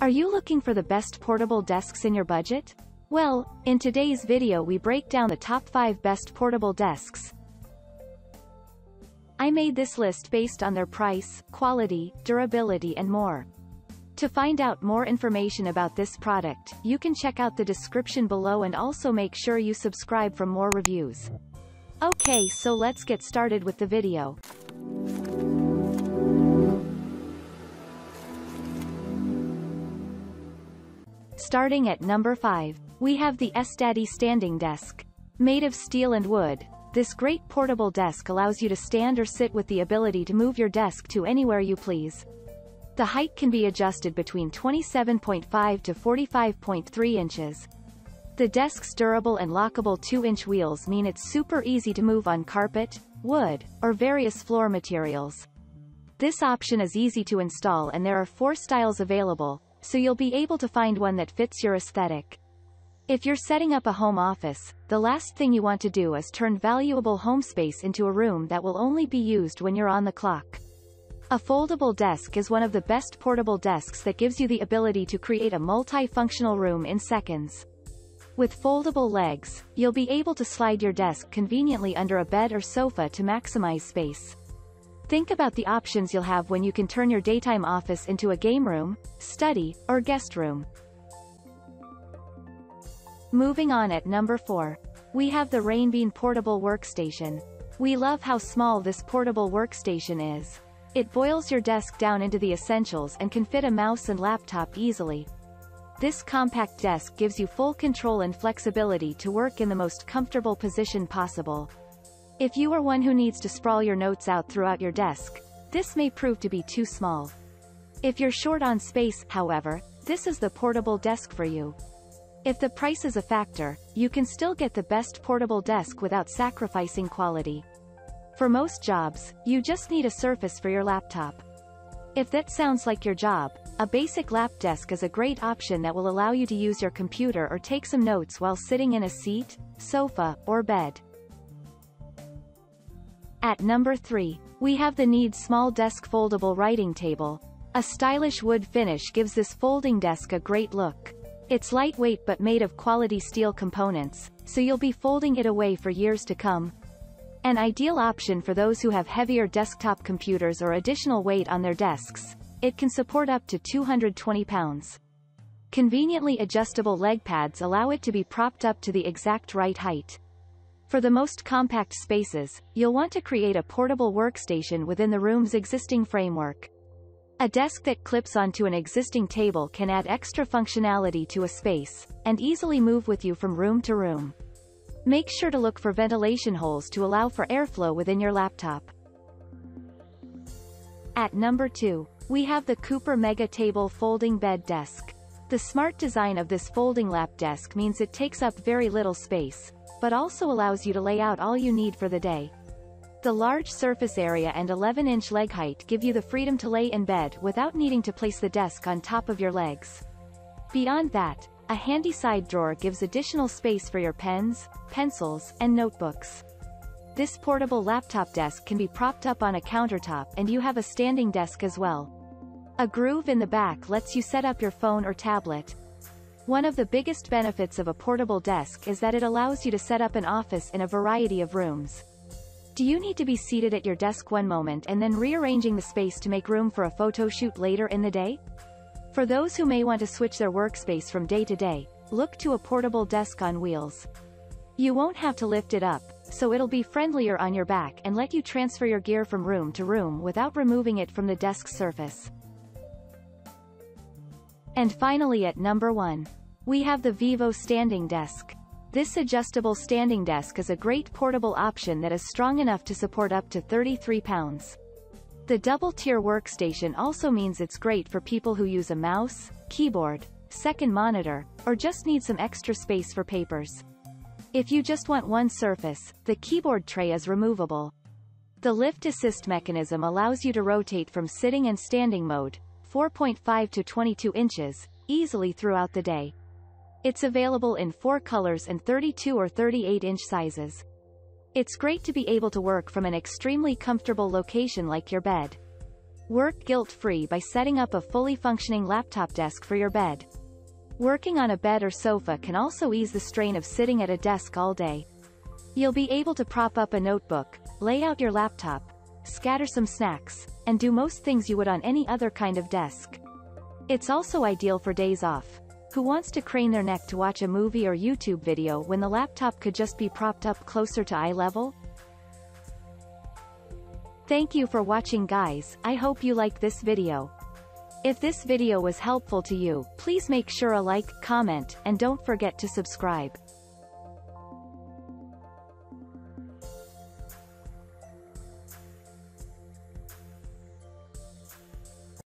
Are you looking for the best portable desks in your budget? Well, in today's video we break down the top 5 best portable desks. I made this list based on their price, quality, durability and more. To find out more information about this product, you can check out the description below and also make sure you subscribe for more reviews. Okay so let's get started with the video. Starting at number 5, we have the Sdadi Standing Desk. Made of steel and wood, this great portable desk allows you to stand or sit with the ability to move your desk to anywhere you please. The height can be adjusted between 27.5 to 45.3 inches. The desk's durable and lockable 2-inch wheels mean it's super easy to move on carpet, wood, or various floor materials. This option is easy to install and there are four styles available, so you'll be able to find one that fits your aesthetic. If you're setting up a home office, the last thing you want to do is turn valuable home space into a room that will only be used when you're on the clock. A foldable desk is one of the best portable desks that gives you the ability to create a multi-functional room in seconds. With foldable legs, you'll be able to slide your desk conveniently under a bed or sofa to maximize space. Think about the options you'll have when you can turn your daytime office into a game room, study, or guest room. Moving on at number 4. We have the Rainbean Portable Workstation. We love how small this portable workstation is. It boils your desk down into the essentials and can fit a mouse and laptop easily. This compact desk gives you full control and flexibility to work in the most comfortable position possible. If you are one who needs to sprawl your notes out throughout your desk, this may prove to be too small. If you're short on space, however, this is the portable desk for you. If the price is a factor, you can still get the best portable desk without sacrificing quality. For most jobs, you just need a surface for your laptop. If that sounds like your job, a basic lap desk is a great option that will allow you to use your computer or take some notes while sitting in a seat, sofa, or bed. At number 3, we have the Need Small Desk Foldable Writing Table. A stylish wood finish gives this folding desk a great look. It's lightweight but made of quality steel components, so you'll be folding it away for years to come. An ideal option for those who have heavier desktop computers or additional weight on their desks, it can support up to 220 pounds. Conveniently adjustable leg pads allow it to be propped up to the exact right height. For the most compact spaces, you'll want to create a portable workstation within the room's existing framework. A desk that clips onto an existing table can add extra functionality to a space, and easily move with you from room to room. Make sure to look for ventilation holes to allow for airflow within your laptop. At number 2, we have the Cooper Mega Table Folding Bed Desk. The smart design of this folding lap desk means it takes up very little space, but also allows you to lay out all you need for the day. The large surface area and 11-inch leg height give you the freedom to lay in bed without needing to place the desk on top of your legs. Beyond that, a handy side drawer gives additional space for your pens, pencils, and notebooks. This portable laptop desk can be propped up on a countertop and you have a standing desk as well. A groove in the back lets you set up your phone or tablet, one of the biggest benefits of a portable desk is that it allows you to set up an office in a variety of rooms. Do you need to be seated at your desk one moment and then rearranging the space to make room for a photo shoot later in the day? For those who may want to switch their workspace from day to day, look to a portable desk on wheels. You won't have to lift it up, so it'll be friendlier on your back and let you transfer your gear from room to room without removing it from the desk's surface. And finally at number 1. We have the Vivo Standing Desk. This adjustable standing desk is a great portable option that is strong enough to support up to 33 pounds. The double-tier workstation also means it's great for people who use a mouse, keyboard, second monitor, or just need some extra space for papers. If you just want one surface, the keyboard tray is removable. The lift assist mechanism allows you to rotate from sitting and standing mode, 4.5 to 22 inches, easily throughout the day. It's available in 4 colors and 32 or 38 inch sizes. It's great to be able to work from an extremely comfortable location like your bed. Work guilt-free by setting up a fully functioning laptop desk for your bed. Working on a bed or sofa can also ease the strain of sitting at a desk all day. You'll be able to prop up a notebook, lay out your laptop, scatter some snacks, and do most things you would on any other kind of desk. It's also ideal for days off. Who wants to crane their neck to watch a movie or YouTube video when the laptop could just be propped up closer to eye level? Thank you for watching guys, I hope you like this video. If this video was helpful to you, please make sure a like, comment, and don't forget to subscribe.